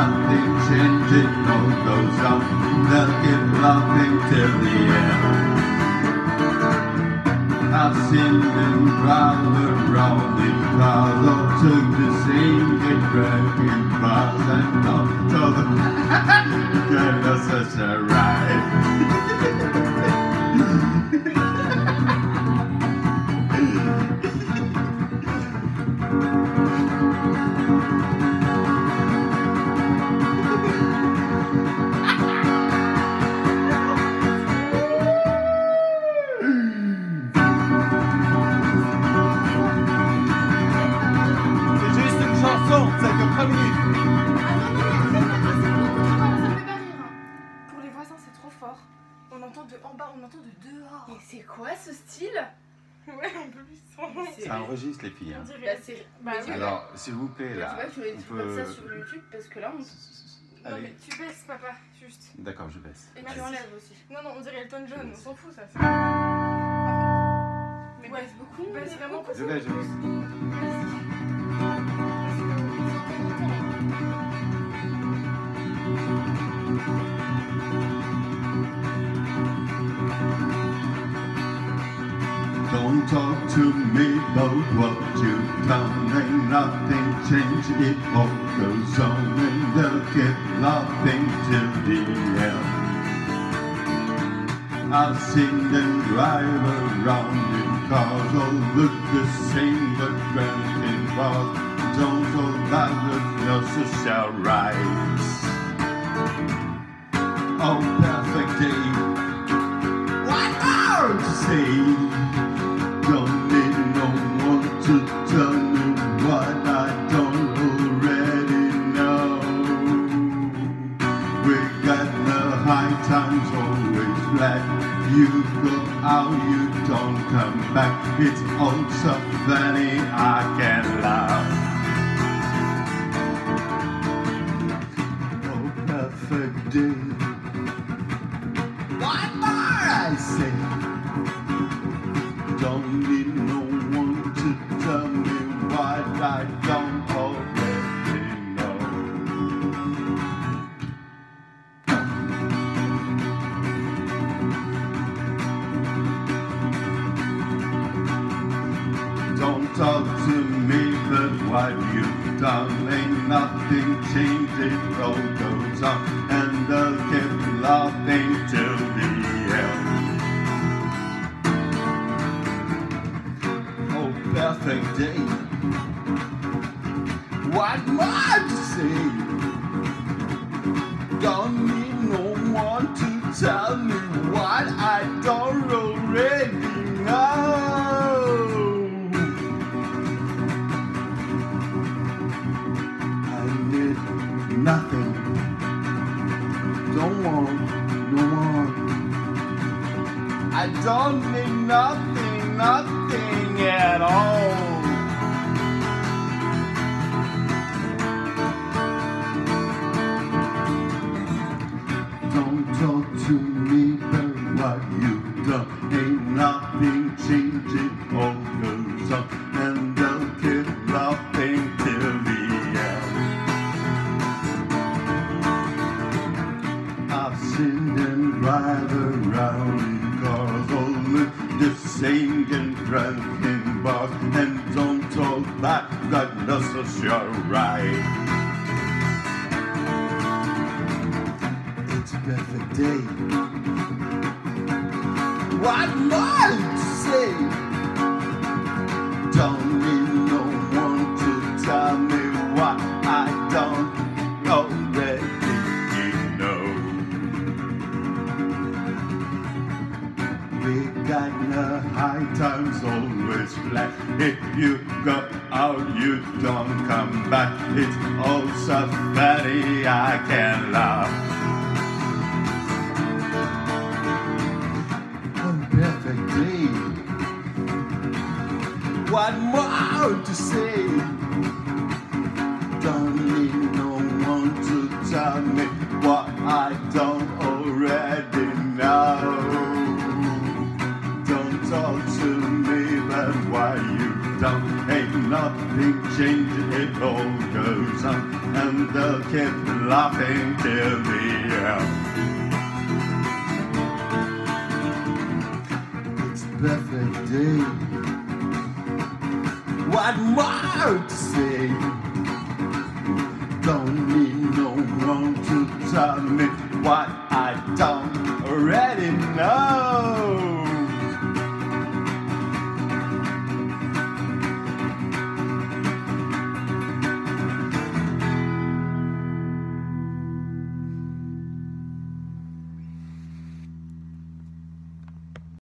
nothing changing, no goes on, they'll keep loving till the end. I've seen them prowl around in Palo to the singing dragon bars and not to the careless such a ride. On entend de dehors. Mais c'est quoi ce style? Ouais, on peut plus s'en Ça enregistre les filles. hein. Bah, c'est. Bah mais oui. tu- Alors, s'il vous plaît, mais là, tu vois, je voulais des comme ça peut... sur YouTube parce que là, on. Non, mais Allez, tu baisses, papa, juste. d'accord, je baisse. Et tu tu enlèves aussi. Non, non, on dirait Elton John, on s'en fout, ça. c'est- Mais Ouais. baisse beaucoup. Baisse vraiment Je baisse, je baisse. Talk to me about what you've done Ain't nothing changed, it all goes on And they'll keep laughing till the end I've seen them drive around in cars. All look the same but drunk in bars Don't hold back with no social rights Oh, perfect day. What more to say? Times always flat. You go out, you don't come back. It's all so funny, I can laugh. Oh, perfect day. What more I say? Don't need no one to tell me what I don't talk to me, but what you've done ain't nothing changed. It all goes on, and they'll keep laughing till the end. Oh, perfect day. What more to say? Nothing, nothing at all. Don't talk to me about what you've done. Ain't nothing changed, it all goes on. Get drunk bars, and don't talk back, that does your right. It's a perfect day. What more to say? Don't need high times always flat. If you go out, you don't come back. It's all funny, I can laugh. Oh, perfect day. What more to say? Don't need no one to tell me what I don't already Don't talk to me about why you don't Ain't nothing changed, it all goes on. And they'll keep laughing till the end. perfect day. What more to say? Don't need no one to tell me what